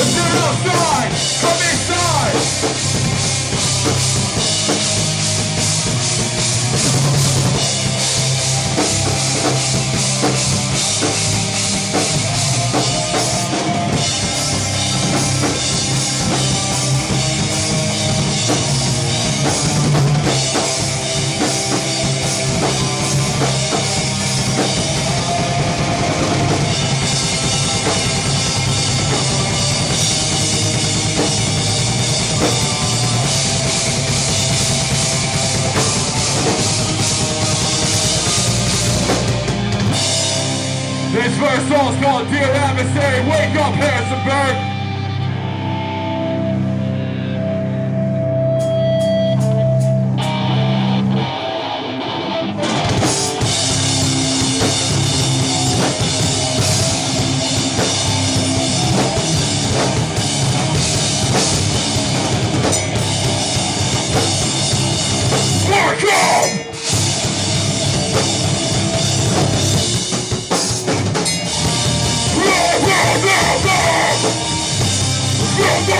Is there enough time? This first song's called Dear Adversary, Wake Up Harrisonburg. Yeah.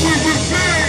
we will be.